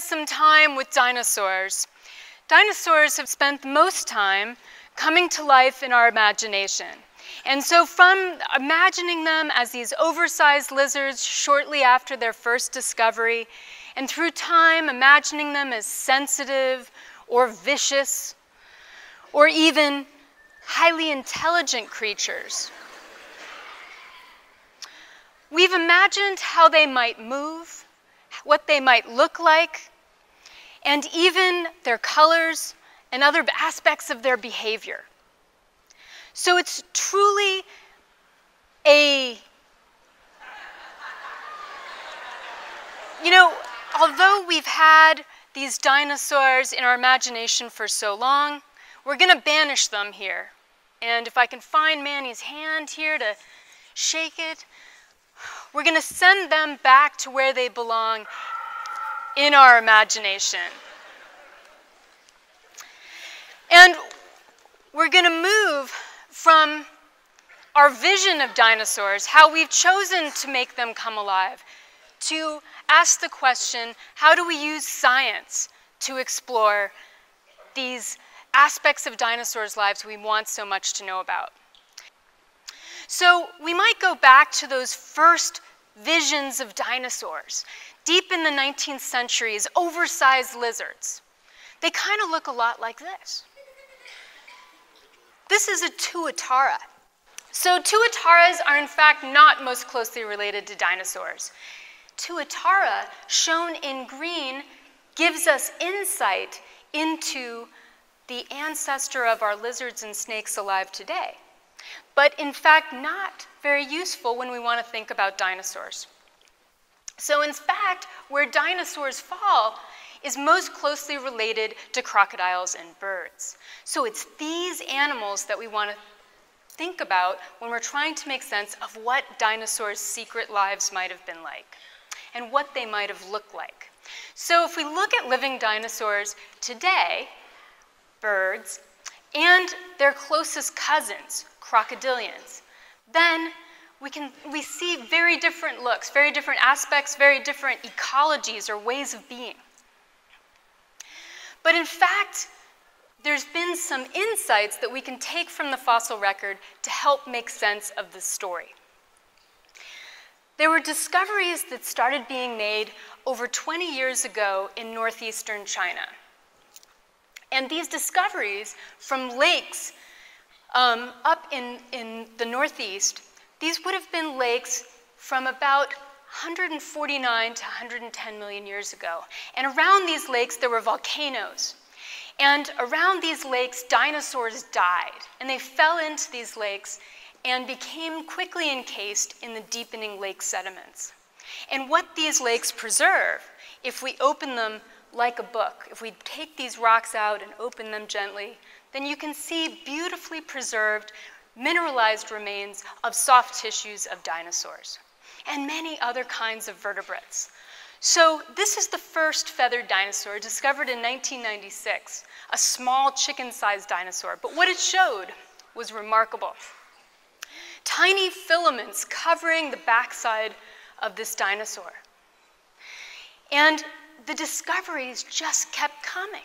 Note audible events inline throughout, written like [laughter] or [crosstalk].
spend some time with dinosaurs. Dinosaurs have spent most time coming to life in our imagination. And so, from imagining them as these oversized lizards shortly after their first discovery, and through time imagining them as sensitive or vicious, or even highly intelligent creatures, we've imagined how they might move, what they might look like, and even their colors and other aspects of their behavior. So it's truly a, you know, although we've had these dinosaurs in our imagination for so long, we're going to banish them here. And if I can find Manny's hand here to shake it, we're going to send them back to where they belong in our imagination. And we're going to move from our vision of dinosaurs, how we've chosen to make them come alive, to ask the question how do we use science to explore these aspects of dinosaurs' lives we want so much to know about? So we might go back to those first visions of dinosaurs, deep in the 19th century, as oversized lizards. They kind of look a lot like this. This is a tuatara. So tuataras are in fact not most closely related to dinosaurs. Tuatara, shown in green, gives us insight into the ancestor of our lizards and snakes alive today, but in fact not very useful when we want to think about dinosaurs. So in fact, where dinosaurs fall is most closely related to crocodiles and birds. So it's these animals that we want to think about when we're trying to make sense of what dinosaurs' secret lives might have been like and what they might have looked like. So if we look at living dinosaurs today, birds, and their closest cousins, crocodilians, then we can we see very different looks, very different aspects, very different ecologies or ways of being. But in fact, there's been some insights that we can take from the fossil record to help make sense of the story. There were discoveries that started being made over 20 years ago in northeastern China. And these discoveries from lakes um, up in, in the northeast, these would have been lakes from about 149 to 110 million years ago. And around these lakes, there were volcanoes. And around these lakes, dinosaurs died. And they fell into these lakes and became quickly encased in the deepening lake sediments. And what these lakes preserve, if we open them like a book, if we take these rocks out and open them gently, then you can see beautifully preserved mineralized remains of soft tissues of dinosaurs and many other kinds of vertebrates. So this is the first feathered dinosaur discovered in 1996, a small chicken-sized dinosaur. But what it showed was remarkable. Tiny filaments covering the backside of this dinosaur. And the discoveries just kept coming.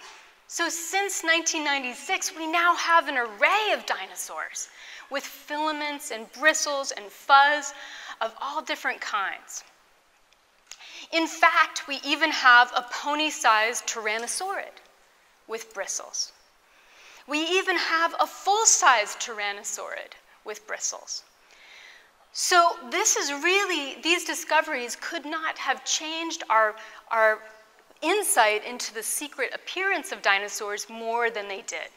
So since 1996, we now have an array of dinosaurs with filaments and bristles and fuzz of all different kinds. In fact, we even have a pony-sized tyrannosaurid with bristles. We even have a full-sized tyrannosaurid with bristles. So this is really, these discoveries could not have changed our, our insight into the secret appearance of dinosaurs more than they did.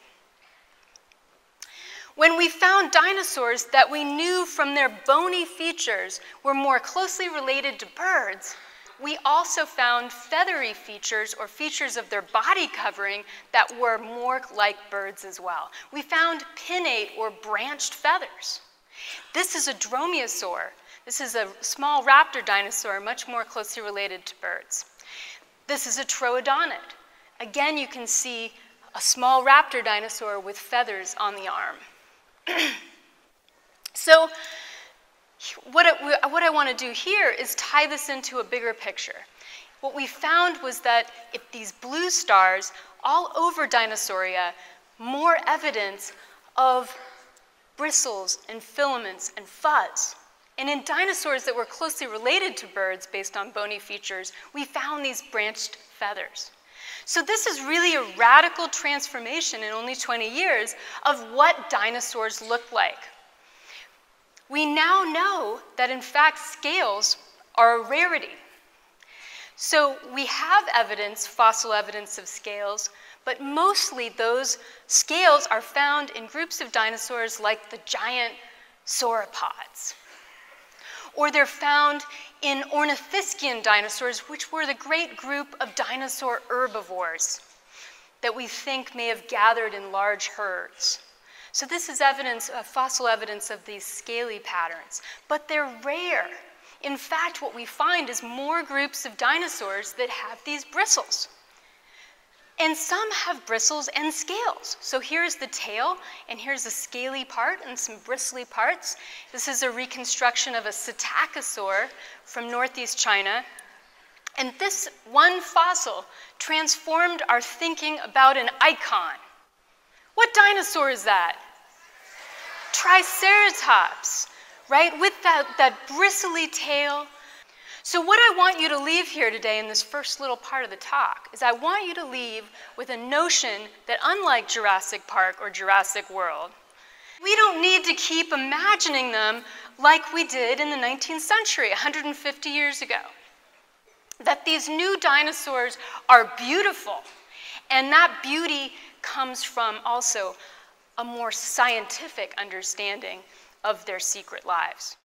When we found dinosaurs that we knew from their bony features were more closely related to birds, we also found feathery features or features of their body covering that were more like birds as well. We found pinnate or branched feathers. This is a dromaeosaur. This is a small raptor dinosaur, much more closely related to birds. This is a troodonid. Again, you can see a small raptor dinosaur with feathers on the arm. [clears throat] so what, what I want to do here is tie this into a bigger picture. what we found was that if these blue stars all over Dinosauria, more evidence of bristles and filaments and fuzz. And in dinosaurs that were closely related to birds based on bony features, we found these branched feathers. So this is really a radical transformation in only 20 years of what dinosaurs looked like. We now know that in fact scales are a rarity. So we have evidence, fossil evidence of scales, but mostly those scales are found in groups of dinosaurs like the giant sauropods. Or they're found in ornithischian dinosaurs, which were the great group of dinosaur herbivores that we think may have gathered in large herds. So this is evidence, uh, fossil evidence of these scaly patterns, but they're rare. In fact, what we find is more groups of dinosaurs that have these bristles. And some have bristles and scales. So here's the tail, and here's a scaly part and some bristly parts. This is a reconstruction of a psittacosaur from northeast China. And this one fossil transformed our thinking about an icon. What dinosaur is that? Triceratops, right? With that, that bristly tail. So, what I want you to leave here today in this first little part of the talk is I want you to leave with a notion that, unlike Jurassic Park or Jurassic World, we don't need to keep imagining them like we did in the 19th century, 150 years ago. That these new dinosaurs are beautiful, and that beauty comes from also a more scientific understanding of their secret lives.